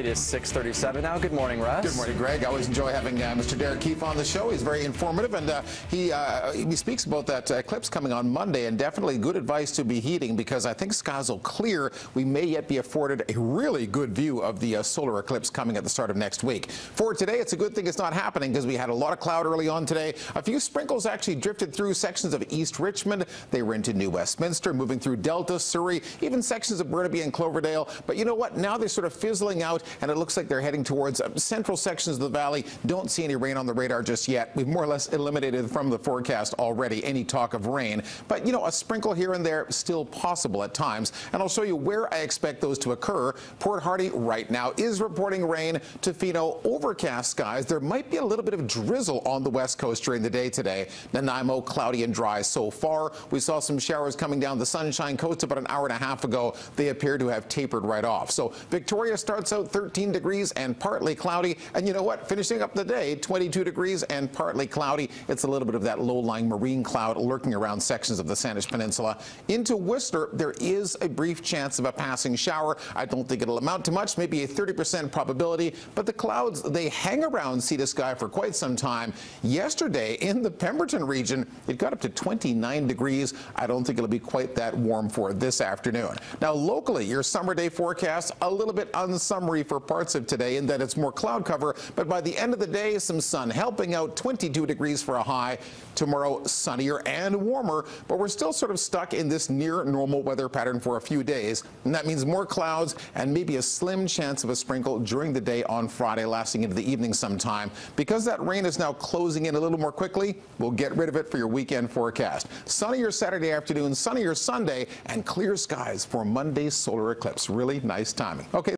It is 6:37 now. Good morning, Russ. Good morning, Greg. I always enjoy having uh, Mr. Derek Keefe on the show. He's very informative, and uh, he uh, he speaks about that eclipse coming on Monday, and definitely good advice to be heeding because I think skies will clear. We may yet be afforded a really good view of the uh, solar eclipse coming at the start of next week. For today, it's a good thing it's not happening because we had a lot of cloud early on today. A few sprinkles actually drifted through sections of East Richmond. They were into New Westminster, moving through Delta, Surrey, even sections of Burnaby and Cloverdale. But you know what? Now they're sort of fizzling out, and it looks like they're heading towards uh, central sections of the valley. Don't see any rain on the radar just yet. We've more or less eliminated from the forecast already any talk of rain. But, you know, a sprinkle here and there still possible at times. And I'll show you where I expect those to occur. Port Hardy right now is reporting rain. Tofino, overcast skies. There might be a little bit of drizzle on the west coast during the day today. Nanaimo, cloudy and dry so far. We saw some showers coming down the Sunshine Coast about an hour and a half ago. They appear to have tapered right off. So Victoria starts out 13 degrees and partly cloudy. And you know what? Finishing up the day, 22 degrees and partly cloudy. It's a little bit of that low-lying marine cloud lurking around sections of the Saanich Peninsula. Into Whistler, there is a brief chance of a passing shower. I don't think it'll amount to much, maybe a 30% probability. But the clouds, they hang around sea to sky for quite some time. Yesterday, in the Pemberton region, it got up to 29 degrees. I don't think it'll be quite that warm for this afternoon. Now, locally, your summer day forecast, a little bit unsummery for parts of today in that it's more cloud cover, but by the end of the day, some sun helping out 22 degrees for a high. Tomorrow, sunnier and warmer, but we're still sort of stuck in this near normal weather pattern for a few days. And that means more clouds and maybe a slim chance of a sprinkle during the day on Friday, lasting into the evening sometime. Because that rain is now closing in a little more quickly, we'll get rid of it for your weekend forecast. Sunnier Saturday afternoon, sunnier Sunday, and clear skies for Monday's solar eclipse. Really nice timing. Okay.